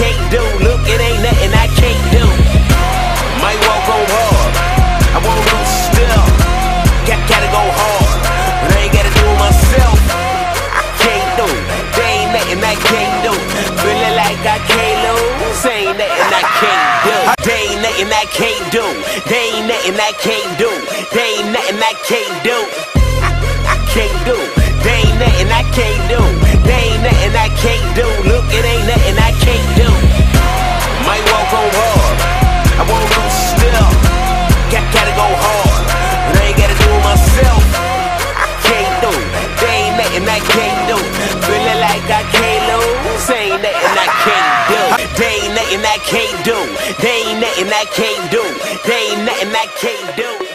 can't do. Look, it ain't nothing I can't do. Might walk on hard. I won't lose still. Got, gotta go hard. But I ain't gotta do it myself. I can't do. There ain't nothing I can't do. Feeling like I can't lose. Ain't nothing I can't do. There ain't nothing I can't do. There ain't nothing I can't do. There ain't nothing I can't do. I, can't do. There ain't nothing I can't do. There ain't nothing I can't do. Nothing I can't do. There ain't nothing I can't do.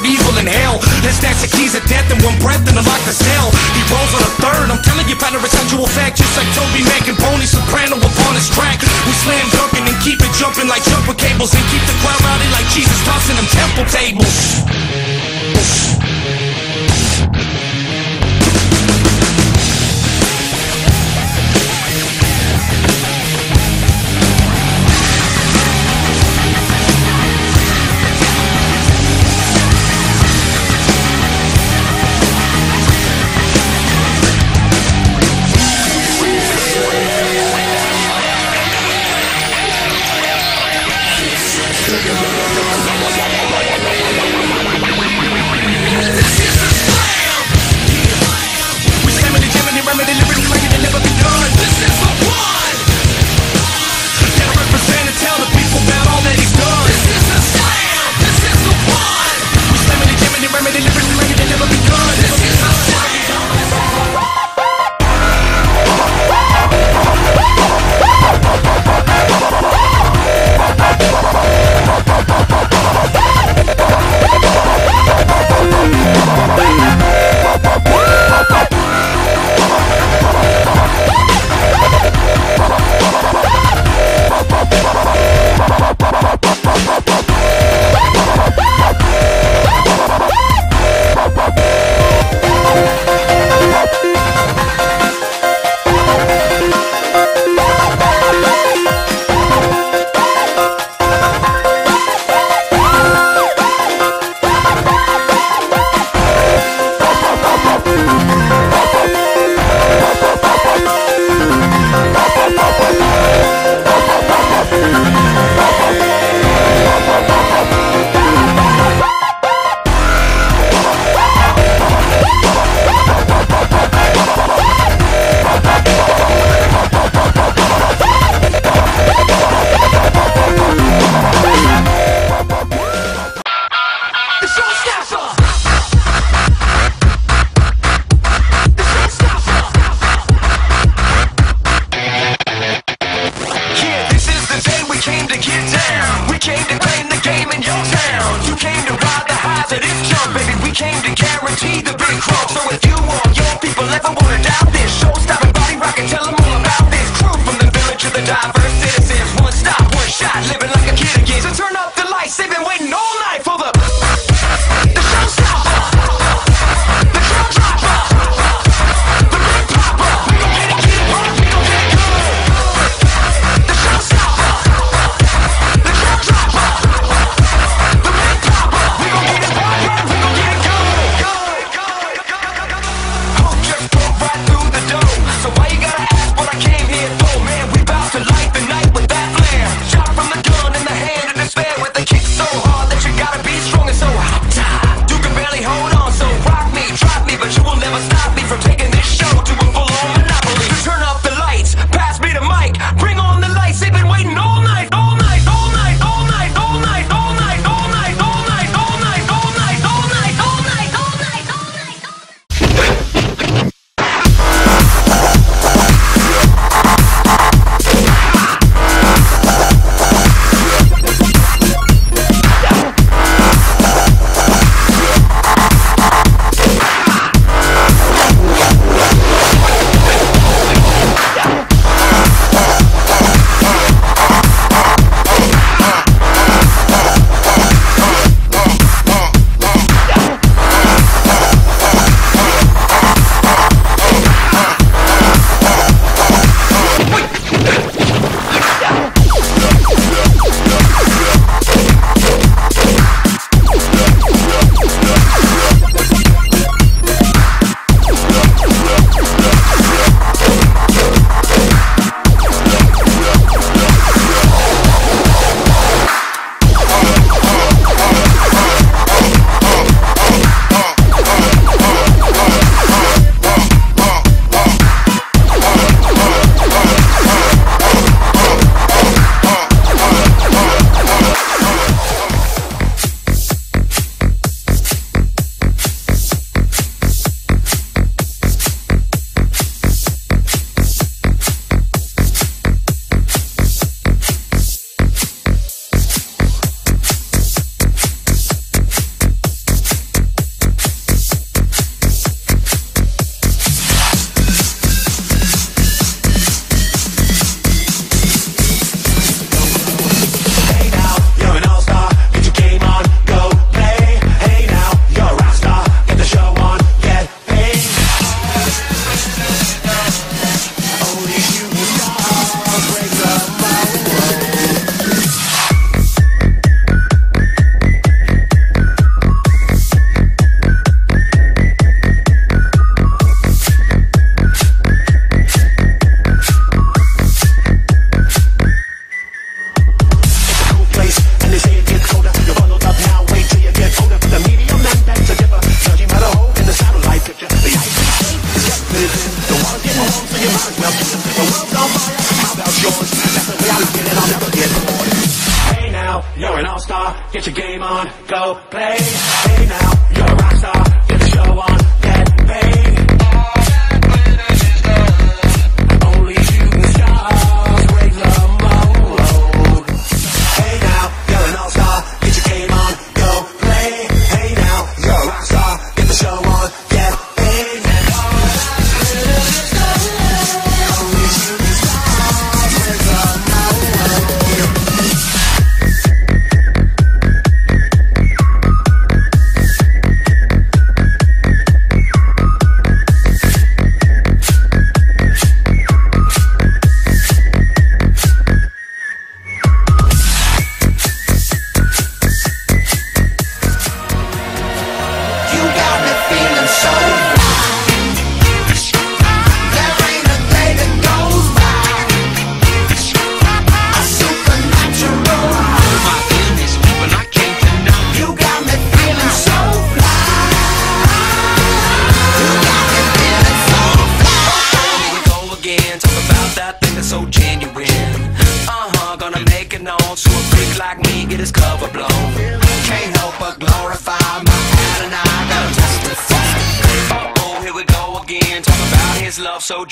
And evil in hell. Let's snatch the keys of death in one breath and unlock the cell. He rolls on a third. I'm telling you, pattern residual fact, just like Toby Mac and Pony Soprano upon his track. We slam dunking and keep it jumping like jumper cables and keep the crowd rowdy like Jesus tossing them temple tables.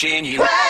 Love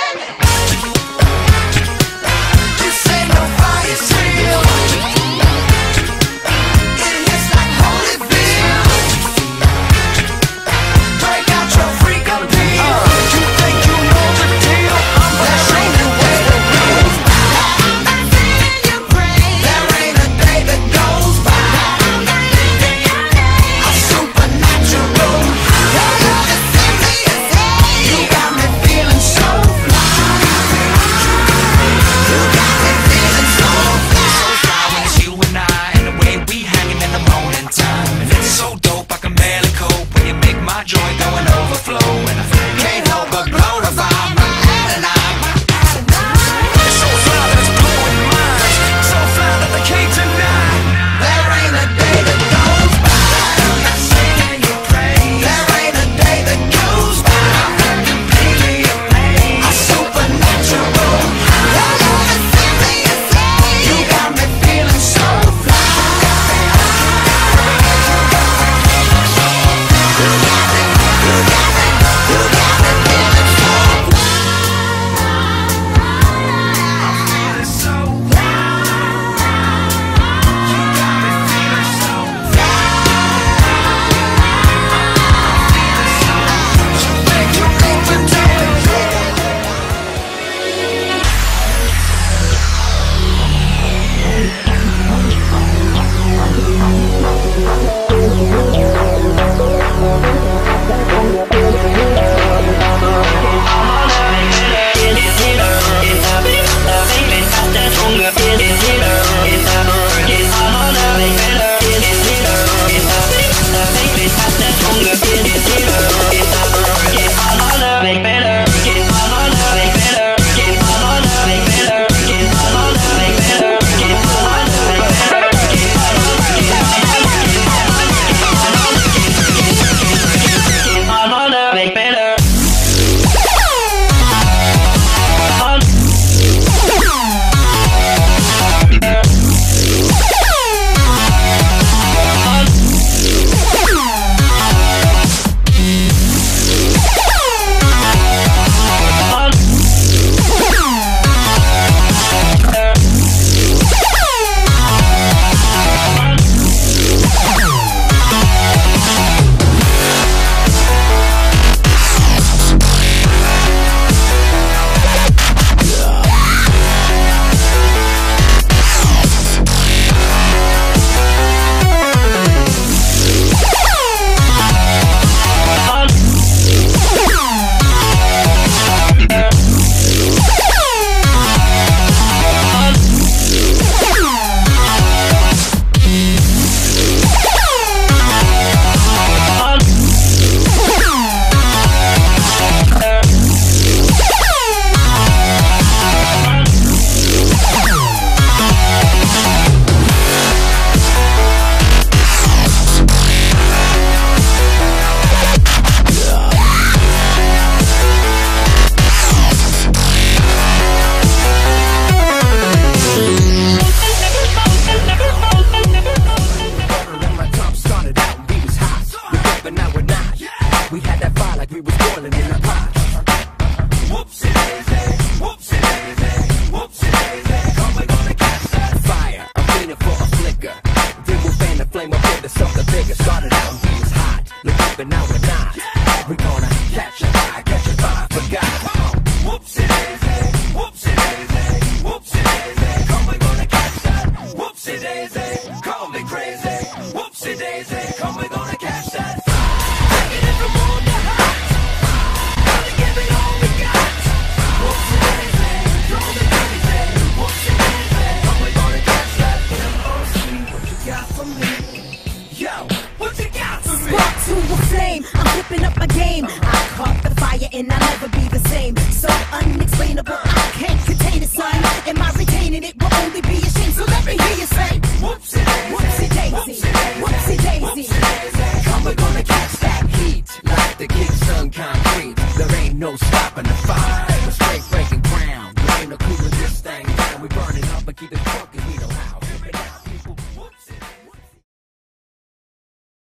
ballin' in the pot.